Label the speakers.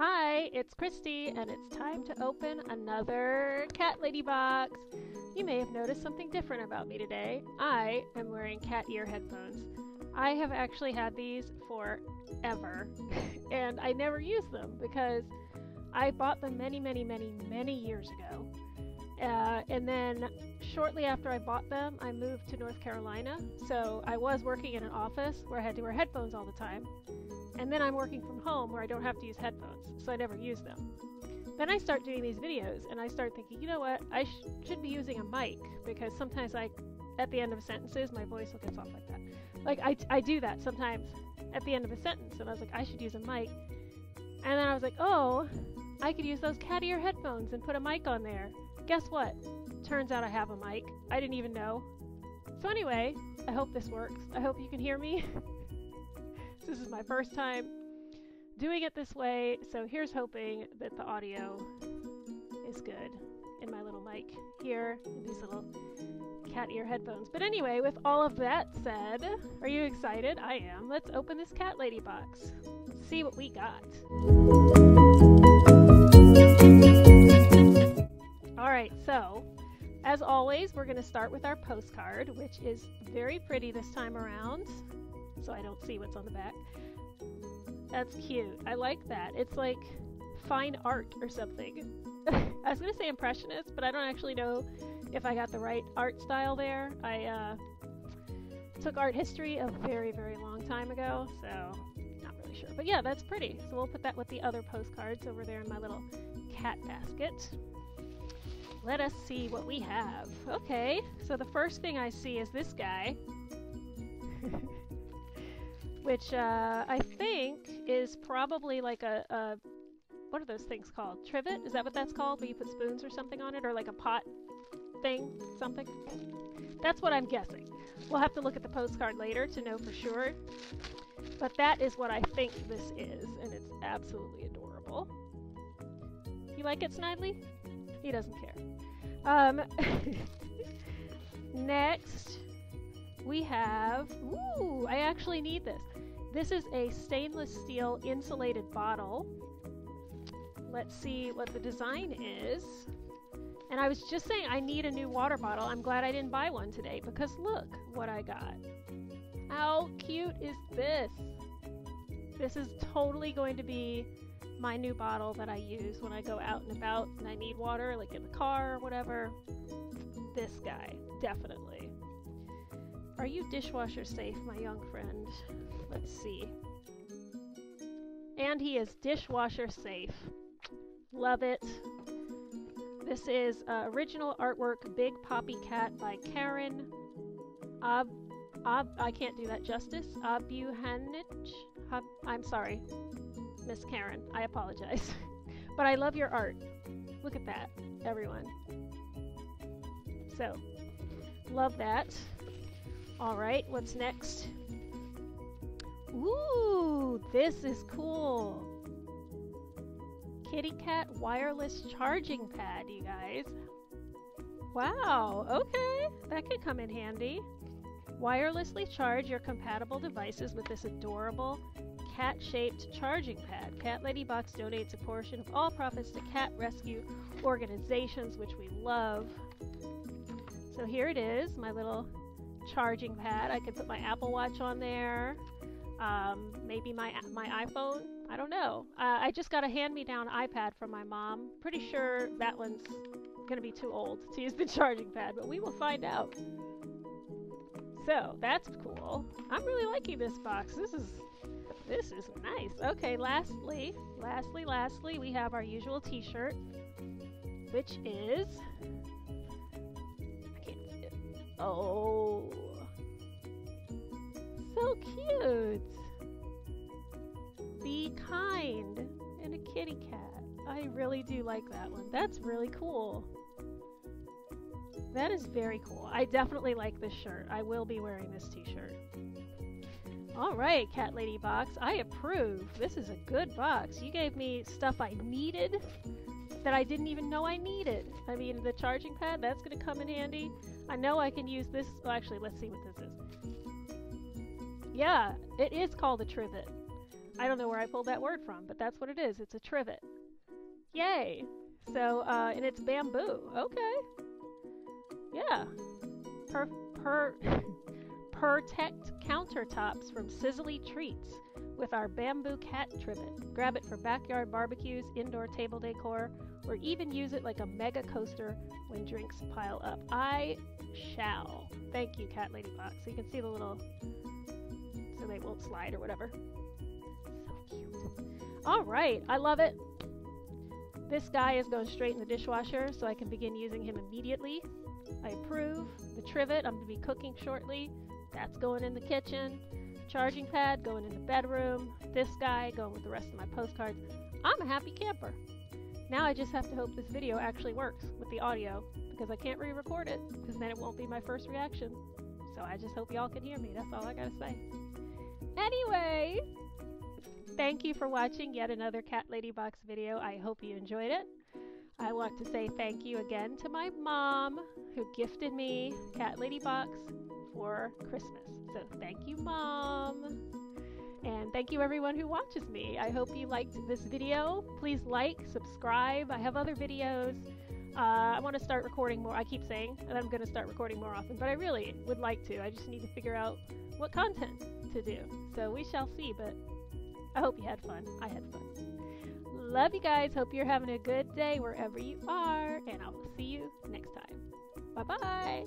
Speaker 1: Hi, it's Christie, and it's time to open another Cat Lady box. You may have noticed something different about me today. I am wearing cat ear headphones. I have actually had these forever, and I never use them because I bought them many, many, many, many years ago. Uh, and then shortly after I bought them, I moved to North Carolina. So I was working in an office where I had to wear headphones all the time. And then I'm working from home where I don't have to use headphones, so I never use them. Then I start doing these videos and I start thinking, you know what, I sh- should be using a mic because sometimes I, at the end of sentences, my voice will get off like that. Like I, I do that sometimes at the end of a sentence, and I was like, I should use a mic. And then I was like, oh, I could use those cat ear headphones and put a mic on there. Guess what? Turns out I have a mic. I didn't even know. So, anyway, I hope this works. I hope you can hear me. this is my first time doing it this way, so here's hoping that the audio is good in my little mic here, these little cat ear headphones. But anyway, with all of that said, are you excited? I am. Let's open this cat lady box. See what we got. Going to start with our postcard, which is very pretty this time around. So I don't see what's on the back. That's cute. I like that. It's like fine art or something. I was going to say impressionist, but I don't actually know if I got the right art style there. I uh, took art history a very, very long time ago, so not really sure. But yeah, that's pretty. So we'll put that with the other postcards over there in my little cat basket. Let us see what we have. Okay, so the first thing I see is this guy. Which uh, I think is probably like a, a, what are those things called? Trivet? Is that what that's called? Where you put spoons or something on it? Or like a pot thing? Something? That's what I'm guessing. We'll have to look at the postcard later to know for sure. But that is what I think this is, and it's absolutely adorable. You like it, Snidely? He doesn't care. Um, next, we have. Ooh, I actually need this. This is a stainless steel insulated bottle. Let's see what the design is. And I was just saying I need a new water bottle. I'm glad I didn't buy one today because look what I got. How cute is this? This is totally going to be my new bottle that I use when I go out and about and I need water, like in the car or whatever. This guy, definitely. Are you dishwasher safe, my young friend? Let's see. And he is dishwasher safe. Love it. This is uh, original artwork Big Poppy Cat by Karen Ab. Ab I can't do that justice. Abuhanich. I'm sorry, Miss Karen. I apologize. but I love your art. Look at that, everyone. So, love that. All right, what's next? Ooh, this is cool. Kitty Cat wireless charging pad, you guys. Wow, okay, that could come in handy. Wirelessly charge your compatible devices with this adorable cat shaped charging pad. Cat Lady Box donates a portion of all profits to cat rescue organizations, which we love. So here it is, my little charging pad. I could put my Apple Watch on there, um, maybe my my iPhone. I don't know. Uh, I just got a hand-me-down iPad from my mom. Pretty sure that one's gonna be too old to use the charging pad, but we will find out. So that's cool. I'm really liking this box. This is this is nice. Okay, lastly, lastly, lastly, we have our usual t-shirt, which is I can't see it. Oh. So cute. Be kind and a kitty cat. I really do like that one. That's really cool. That is very cool. I definitely like this shirt. I will be wearing this t-shirt. All right, Cat Lady Box, I approve. This is a good box. You gave me stuff I needed that I didn't even know I needed. I mean, the charging pad, that's going to come in handy. I know I can use this. Well, actually, let's see what this is. Yeah, it is called a trivet. I don't know where I pulled that word from, but that's what it is. It's a trivet. Yay! So, uh, and it's bamboo. Okay. Yeah. Per, per, protect countertops from sizzly treats with our bamboo cat trivet. Grab it for backyard barbecues, indoor table decor, or even use it like a mega coaster when drinks pile up. I shall. Thank you, Cat Lady Box. So you can see the little, so they won't slide or whatever. So cute. All right, I love it. This guy is going straight in the dishwasher, so I can begin using him immediately. I approve. The trivet, I'm going to be cooking shortly. That's going in the kitchen. Charging pad going in the bedroom. This guy going with the rest of my postcards. I'm a happy camper. Now I just have to hope this video actually works with the audio because I can't re-record it because then it won't be my first reaction. So I just hope y'all can hear me. That's all I gotta say. Anyway, thank you for watching yet another Cat Lady Box video. I hope you enjoyed it. I want to say thank you again to my mom who gifted me Cat Lady Box for Christmas. So thank you, Mom. And thank you everyone who watches me. I hope you liked this video. Please like, subscribe. I have other videos. Uh, I want to start recording more. I keep saying that I'm going to start recording more often, but I really would like to. I just need to figure out what content to do. So we shall see, but I hope you had fun. I had fun. Love you guys. Hope you're having a good day wherever you are, and I will see you next time. Bye bye.